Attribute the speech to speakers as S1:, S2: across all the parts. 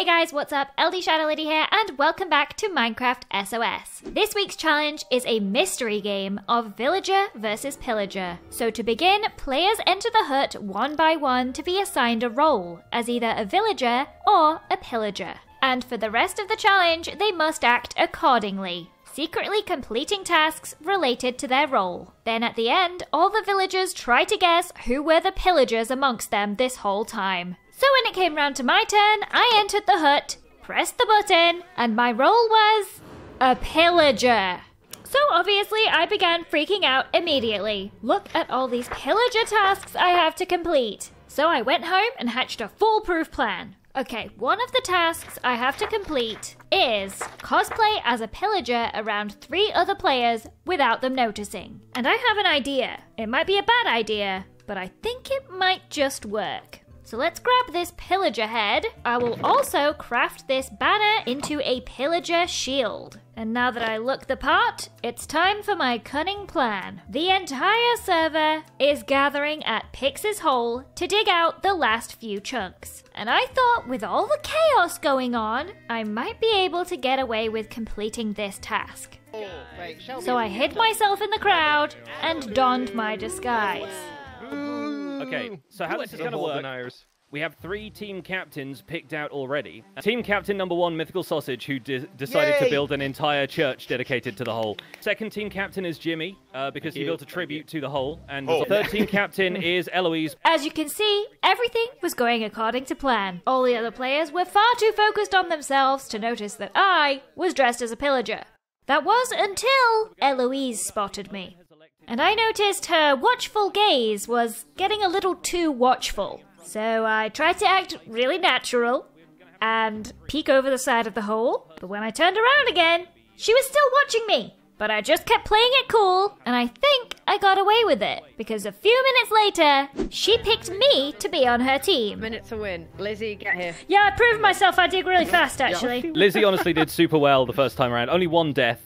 S1: Hey guys, what's up? LD Shadow Lady here, and welcome back to Minecraft SOS. This week's challenge is a mystery game of villager versus pillager. So to begin, players enter the hut one by one to be assigned a role as either a villager or a pillager. And for the rest of the challenge, they must act accordingly secretly completing tasks related to their role. Then at the end, all the villagers try to guess who were the pillagers amongst them this whole time. So when it came round to my turn, I entered the hut, pressed the button, and my role was a pillager. So obviously, I began freaking out immediately. Look at all these pillager tasks I have to complete. So I went home and hatched a foolproof plan. Okay, one of the tasks I have to complete is cosplay as a pillager around three other players without them noticing. And I have an idea. It might be a bad idea, but I think it might just work. So let's grab this pillager head. I will also craft this banner into a pillager shield. And now that I look the part, it's time for my cunning plan. The entire server is gathering at Pix's hole to dig out the last few chunks. And I thought with all the chaos going on, I might be able to get away with completing this task. So I hid myself in the crowd and donned my disguise.
S2: Okay, so how this is going to work? We have three team captains picked out already. Team captain number one, Mythical Sausage, who de decided Yay! to build an entire church dedicated to the hole. Second team captain is Jimmy, uh, because he built a tribute to the hole. And oh. third team captain is Eloise.
S1: As you can see, everything was going according to plan. All the other players were far too focused on themselves to notice that I was dressed as a pillager. That was until Eloise spotted me. And I noticed her watchful gaze was getting a little too watchful. So I tried to act really natural and peek over the side of the hole, but when I turned around again, she was still watching me. But I just kept playing it cool, and I think I got away with it because a few minutes later, she picked me to be on her team.
S3: Minute to win. Lizzie, get here.
S1: Yeah, I proved myself I dig really fast, actually.
S2: Lizzie honestly did super well the first time around. Only one death.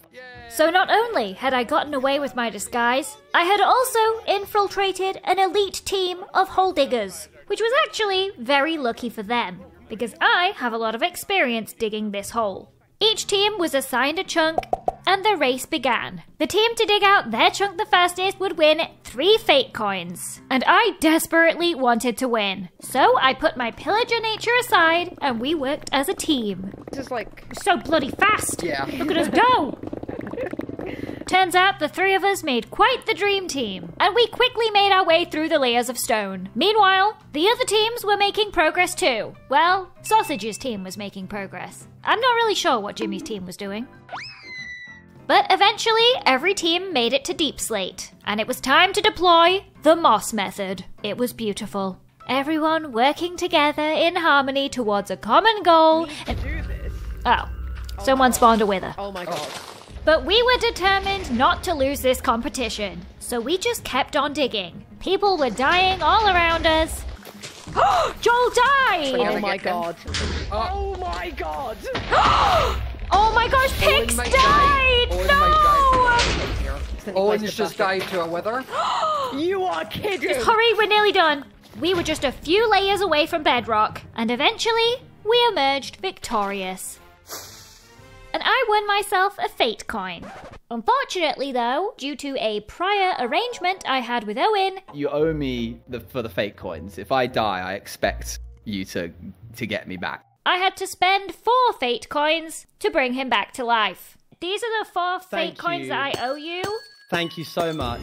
S1: So not only had I gotten away with my disguise, I had also infiltrated an elite team of hole diggers which was actually very lucky for them, because I have a lot of experience digging this hole. Each team was assigned a chunk, and the race began. The team to dig out their chunk the fastest would win three fate coins, and I desperately wanted to win. So I put my pillager nature aside, and we worked as a team.
S3: Just like
S1: so bloody fast.
S3: Yeah.
S1: Look at us go. Turns out the three of us made quite the dream team, and we quickly made our way through the layers of stone. Meanwhile, the other teams were making progress too. Well, Sausage's team was making progress. I'm not really sure what Jimmy's team was doing. But eventually, every team made it to Deepslate, and it was time to deploy the Moss method. It was beautiful. Everyone working together in harmony towards a common goal.
S3: And...
S1: Oh, someone spawned a wither.
S3: Oh my god.
S1: But we were determined not to lose this competition, so we just kept on digging. People were dying all around us. Joel died!
S3: Oh, oh my god. Oh my god!
S1: oh my gosh, Pix died! No!
S4: Owen's oh, just died to a wither.
S3: you are kidding!
S1: Just hurry, we're nearly done. We were just a few layers away from bedrock, and eventually, we emerged victorious and I won myself a fate coin. Unfortunately, though, due to a prior arrangement I had with Owen,
S5: you owe me the, for the fate coins. If I die, I expect you to to get me back.
S1: I had to spend four fate coins to bring him back to life. These are the four Thank fate you. coins that I owe you.
S5: Thank you so much.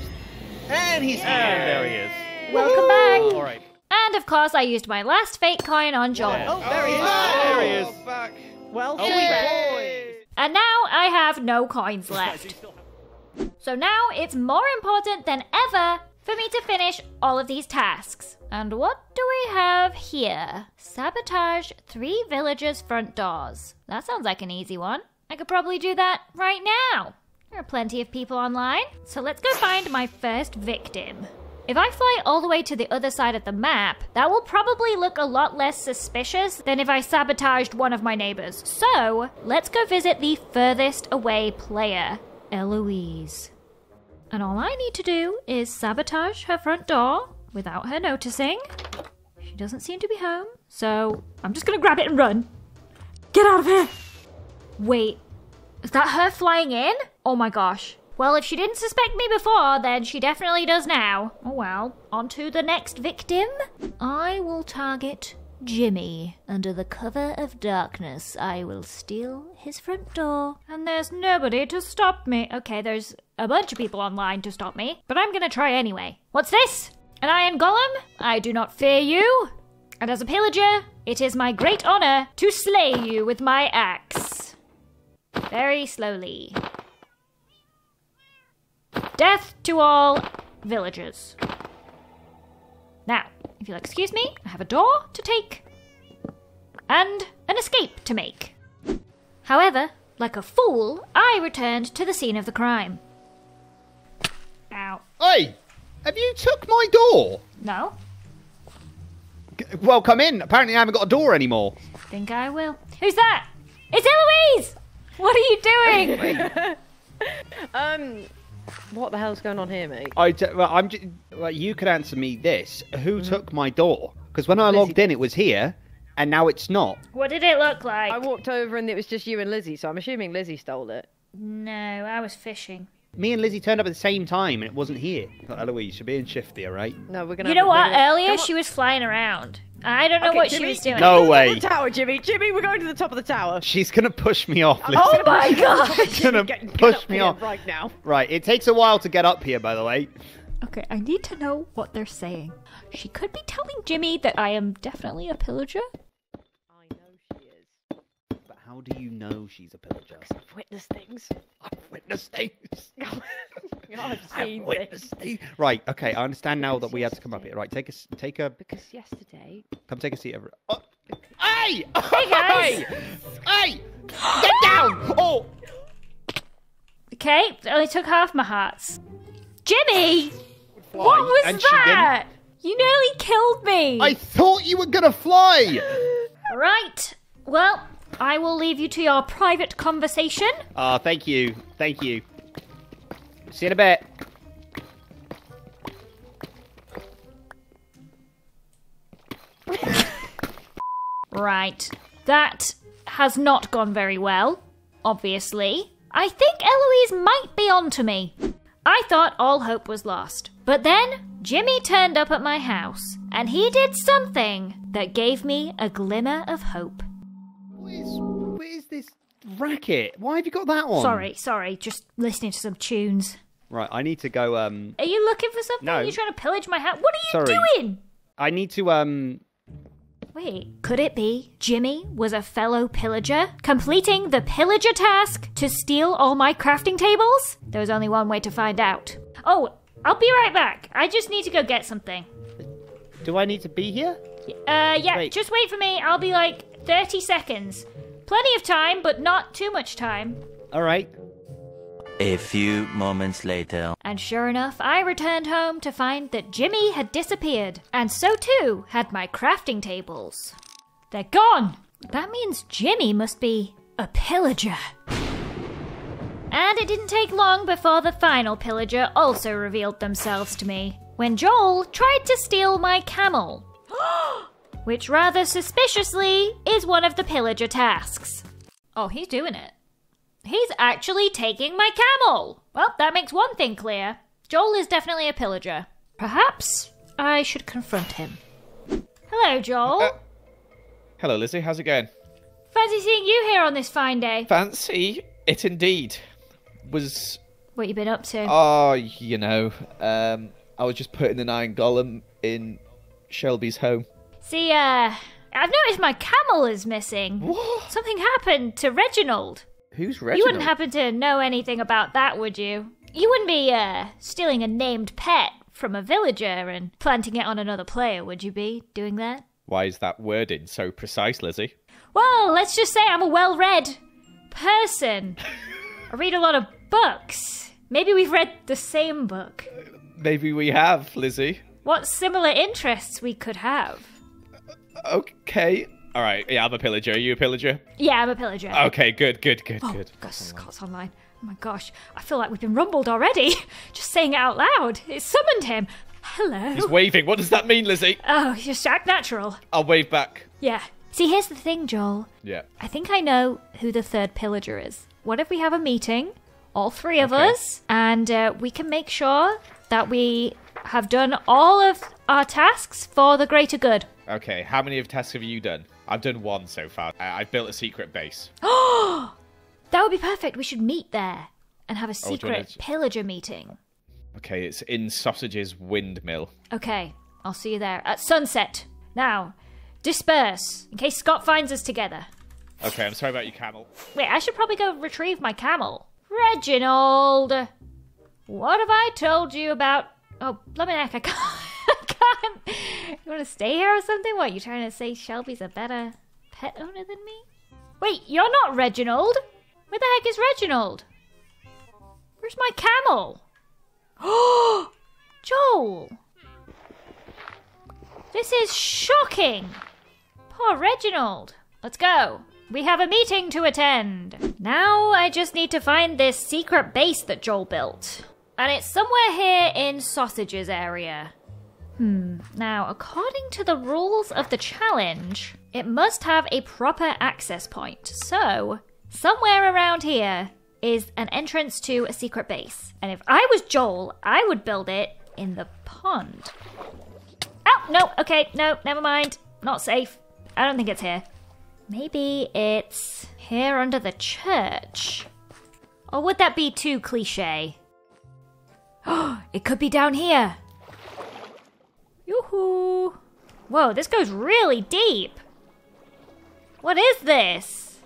S6: And he's here.
S2: And there he is.
S1: Welcome back. All right. And of course, I used my last fate coin on John.
S6: Yeah. Oh, there he oh, is. Oh,
S2: there he is.
S6: Oh, back.
S3: Well, oh,
S1: and now I have no coins left. So now it's more important than ever for me to finish all of these tasks. And what do we have here? Sabotage three villagers' front doors. That sounds like an easy one. I could probably do that right now. There are plenty of people online. So let's go find my first victim. If I fly all the way to the other side of the map, that will probably look a lot less suspicious than if I sabotaged one of my neighbors. So, let's go visit the furthest away player, Eloise. And all I need to do is sabotage her front door without her noticing. She doesn't seem to be home, so I'm just gonna grab it and run. Get out of here! Wait, is that her flying in? Oh my gosh. Well, if she didn't suspect me before, then she definitely does now. Oh well. On to the next victim. I will target Jimmy. Under the cover of darkness, I will steal his front door. And there's nobody to stop me. Okay, there's a bunch of people online to stop me, but I'm gonna try anyway. What's this? An iron golem? I do not fear you. And as a pillager, it is my great honor to slay you with my axe. Very slowly. Death to all villagers. Now, if you'll excuse me, I have a door to take and an escape to make. However, like a fool, I returned to the scene of the crime. Ow.
S5: Oi! Have you took my door?
S1: No?
S5: G- Well, come in. Apparently, I haven't got a door anymore.
S1: Think I will. Who's that? It's Eloise! What are you doing?
S3: Um, what the hell's going on here, mate?
S5: I well, I'm. just, well, you could answer me this: Who mm-hmm. took my door? Because when I logged in, it was here, and now it's not.
S1: what did it look like?
S3: I walked over and it was just you and Lizzie, so I'm assuming Lizzie stole it.
S1: No, I was fishing.
S5: Me and Lizzie turned up at the same time, and it wasn't here. Eloise, you're being shifty, all right?
S3: No, we're gonna.
S1: You know what? Earlier she was flying around. I don't know
S3: Okay,
S1: what
S3: Jimmy,
S1: she was doing.
S5: No
S3: Go to
S5: way.
S3: the tower, Jimmy. Jimmy, we're going to the top of the tower.
S5: She's gonna push me off. Lizzie.
S1: Oh my god!
S5: She's gonna
S3: Get, get
S5: push
S3: up
S5: me
S3: here
S5: off.
S3: right now.
S5: Right, it takes a while to get up here, by the way.
S1: Okay, I need to know what they're saying. She could be telling Jimmy that I am definitely a pillager.
S3: I know she is.
S5: But how do you know she's a pillager?
S3: I've witnessed things.
S5: I've witnessed things.
S3: I've
S5: I've witnessed
S3: things.
S5: Right, okay, I understand now that we had to come up here. Right, take a, s- take a,
S3: Because yesterday,
S5: come take a seat over. Oh. Hey!
S1: Hey, guys.
S5: Hey! Get down! Oh!
S1: Okay, it only took half my hearts. Jimmy! What was
S5: And she didn't-
S1: that? You nearly killed me!
S5: I thought you were gonna fly!
S1: Right. Well, I will leave you to your private conversation.
S5: Ah, thank you, thank you. See you in a bit.
S1: Right. That has not gone very well, obviously. I think Eloise might be onto me. I thought all hope was lost. But then Jimmy turned up at my house, and he did something that gave me a glimmer of hope.
S5: Racket? Why have you got that on?
S1: Sorry, sorry, just listening to some tunes.
S5: Right, I need to go. Um,
S1: Are you looking for something?
S5: No.
S1: Are you trying to pillage my house? What are you
S5: Sorry.
S1: doing?
S5: I need to. Um,
S1: Wait, could it be Jimmy was a fellow pillager, completing the pillager task to steal all my crafting tables? There was only one way to find out. Oh, I'll be right back. I just need to go get something.
S5: do I need to be here?
S1: Uh, yeah,
S5: Wait.
S1: just wait for me. I'll be like 30 seconds. Plenty of time, but not too much time.
S5: All right.
S4: A few moments later.
S1: And sure enough, I returned home to find that Jimmy had disappeared, and so too had my crafting tables. They're gone! That means Jimmy must be a pillager. And it didn't take long before the final pillager also revealed themselves to me, when Joel tried to steal my camel. Which rather suspiciously is one of the pillager tasks. Oh, he's doing it. He's actually taking my camel! Well, that makes one thing clear. Joel is definitely a pillager. Perhaps I should confront him. Hello, Joel.
S7: Uh, Hello, Lizzie. How's it going?
S1: Fancy seeing you here on this fine day.
S7: Fancy it indeed. Was
S1: What you been up to?
S7: oh, you know, um, I was just putting an iron golem in Shelby's home.
S1: See, uh, I've noticed my camel is missing.
S7: What?
S1: Something happened to Reginald.
S7: Who's Reginald?
S1: You wouldn't happen to know anything about that, would you? You wouldn't be, uh, stealing a named pet from a villager and planting it on another player, would you be, doing that?
S7: Why is that wording so precise, Lizzie?
S1: Well, let's just say I'm a well read person. I read a lot of books. Maybe we've read the same book.
S7: Maybe we have, Lizzie.
S1: What similar interests we could have.
S7: Okay. All right. Yeah, I'm a pillager. Are you a pillager?
S1: Yeah, I'm a pillager.
S7: Okay. Good. Good. Good.
S1: Oh,
S7: Good.
S1: Gus Scott's online. Oh my gosh, I feel like we've been rumbled already. Just saying it out loud. It summoned him. Hello.
S7: He's waving. What does that mean, Lizzie?
S1: oh, just act natural.
S7: I'll wave back.
S1: Yeah, See, here's the thing, Joel.
S7: Yeah.
S1: I think I know who the third pillager is. What if we have a meeting, all three of
S7: Okay.
S1: us, and uh, we can make sure that we have done all of our tasks for the greater good?
S8: Okay, how many of tests have you done? I've done one so far. I- I've built a secret base.
S1: Oh, that would be perfect. We should meet there and have a
S8: Oh,
S1: secret
S8: wanna-
S1: pillager meeting.
S8: Okay, it's in Sausage's windmill.
S1: Okay, I'll see you there at sunset. Now, disperse in case Scott finds us together.
S8: Okay, I'm sorry about your camel.
S1: Wait, I should probably go retrieve my camel. Reginald! What have I told you about. Oh, blimey heck, I can't. You want to stay here or something? What, you trying to say Shelby's a better pet owner than me? Wait, you're not Reginald! Where the heck is Reginald? Where's my camel? Oh, Joel! This is shocking! Poor Reginald. Let's go. We have a meeting to attend. Now I just need to find this secret base that Joel built. And it's somewhere here in Sausage's area. Hmm. Now, according to the rules of the challenge, it must have a proper access point. So, somewhere around here is an entrance to a secret base. And if I was Joel, I would build it in the pond. Oh, no, okay, no, never mind. Not safe. I don't think it's here. Maybe it's here under the church. Or would that be too cliche? Oh, it could be down here. Yoo-hoo. Whoa, this goes really deep. What is this?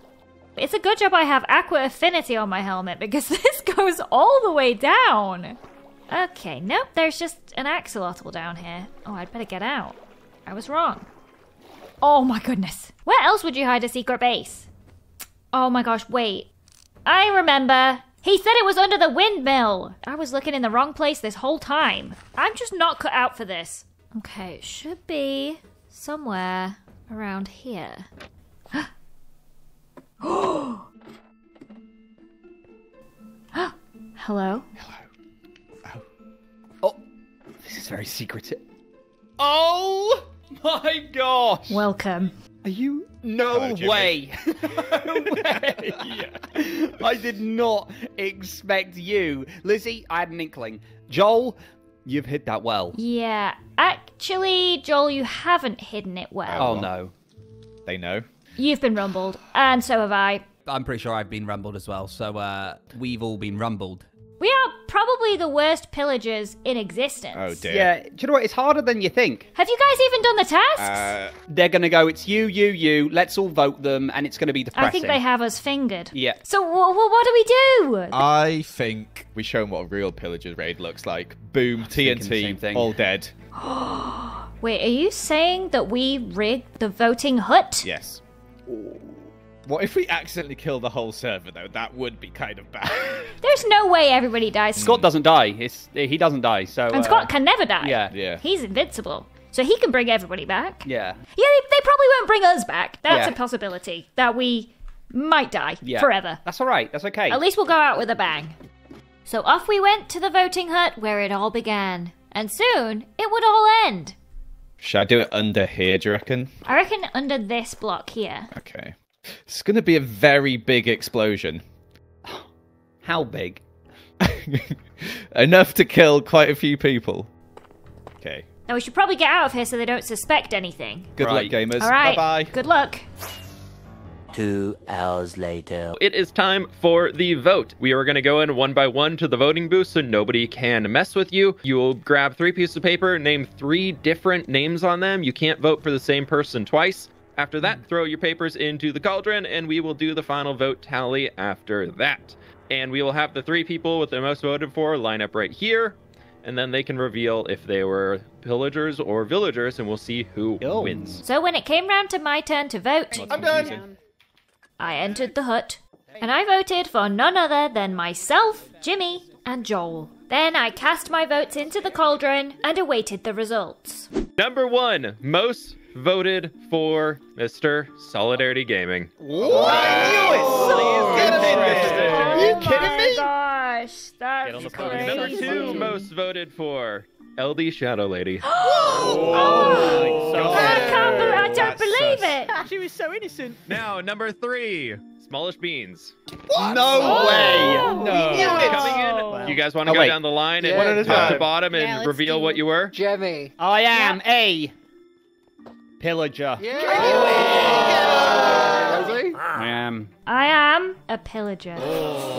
S1: It's a good job I have Aqua Affinity on my helmet because this goes all the way down. Okay, nope, there's just an axolotl down here. Oh, I'd better get out. I was wrong. Oh my goodness. Where else would you hide a secret base? Oh my gosh, wait. I remember. He said it was under the windmill. I was looking in the wrong place this whole time. I'm just not cut out for this. Okay, it should be somewhere around here. Hello? Hello?
S5: Oh, Oh, this is very secretive. Oh my gosh!
S1: Welcome.
S5: Are you? No
S8: Hello,
S5: way! no way! I did not expect you. Lizzie, I had an inkling. Joel, you've hid that well.
S1: Yeah, actually, Joel, you haven't hidden it well.
S5: Oh no.
S8: They know.
S1: You've been rumbled, and so have I.
S9: I'm pretty sure I've been rumbled as well. So uh, we've all been rumbled.
S1: We are probably the worst pillagers in existence.
S8: Oh dear.
S5: Yeah, do you know what? It's harder than you think.
S1: Have you guys even done the tasks?
S8: Uh,
S5: They're gonna go, it's you, you, you, let's all vote them, and it's gonna be depressing.
S1: I think they have us fingered.
S5: Yeah.
S1: So w- w- what do we do?
S8: I think we show them what a real pillager raid looks like. Boom,
S5: thinking the same
S8: TNT,
S5: thing.
S8: all dead.
S1: Wait, are you saying that we rigged the voting hut?
S8: Yes. What if we accidentally kill the whole server though? That would be kind of bad.
S1: There's no way everybody dies.
S5: Scott doesn't die. It's, he doesn't die, so.
S1: and
S5: uh,
S1: Scott can never die.
S5: Yeah.
S8: yeah.
S1: He's invincible. So he can bring everybody back.
S5: Yeah.
S1: Yeah, they, they probably won't bring us back. That's
S5: Yeah.
S1: a possibility. That we might die
S5: Yeah.
S1: forever.
S5: That's alright. That's okay.
S1: At least we'll go out with a bang. So off we went to the voting hut where it all began. And soon it would all end.
S8: Should I do it under here, do you reckon?
S1: I reckon under this block here.
S8: Okay. It's gonna be a very big explosion.
S5: How big?
S8: Enough to kill quite a few people. Okay.
S1: Now we should probably get out of here so they don't suspect anything.
S8: Good
S5: Right.
S8: luck, gamers.
S1: All right.
S8: Bye bye.
S1: Good luck.
S4: Two hours later.
S10: It is time for the vote. We are going to go in one by one to the voting booth so nobody can mess with you. You will grab three pieces of paper, name three different names on them. You can't vote for the same person twice. After that, hmm. throw your papers into the cauldron and we will do the final vote tally after that. And we will have the three people with the most voted for line up right here. And then they can reveal if they were pillagers or villagers, and we'll see who
S5: Yo.
S10: wins.
S1: So when it came round to my turn to vote,
S8: I'm done.
S1: I entered the hut. And I voted for none other than myself, Jimmy, and Joel. Then I cast my votes into the cauldron and awaited the results.
S10: Number one, most voted for Mr. Solidarity Gaming.
S5: Oh, oh, Are you oh kidding me?
S1: Oh gosh, that's
S2: Get on the phone.
S10: Number two, most voted for LD Shadow Lady. Oh!
S1: I can't believe, I don't
S8: That's
S1: believe
S8: sus.
S1: it.
S11: She was so innocent.
S10: Now, number three, smallish beans.
S5: No way.
S10: No. Coming in. You guys want to
S5: Oh,
S10: go
S5: wait.
S10: down the line
S5: Yeah,
S10: and
S5: one at a
S10: top to bottom and
S12: Yeah, let's
S10: reveal what you were?
S12: Jimmy.
S5: I am a pillager.
S12: Rosie?
S5: I am.
S1: I am a pillager.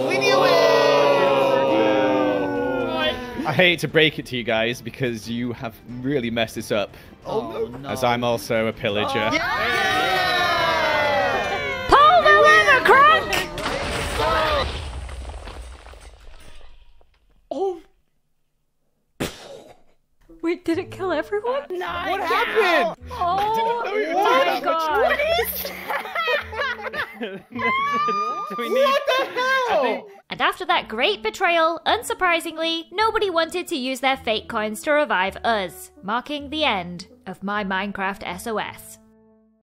S12: We knew it!
S8: I hate to break it to you guys because you have really messed this up.
S12: Oh, oh no.
S8: As I'm also a pillager.
S1: Oh, Pull the lever, Crank!
S12: Oh.
S1: Wait, did it kill everyone?
S12: No.
S8: What happened?
S2: We need...
S8: What the hell?
S1: And after that great betrayal, unsurprisingly, nobody wanted to use their fate coins to revive us, marking the end of my Minecraft SOS.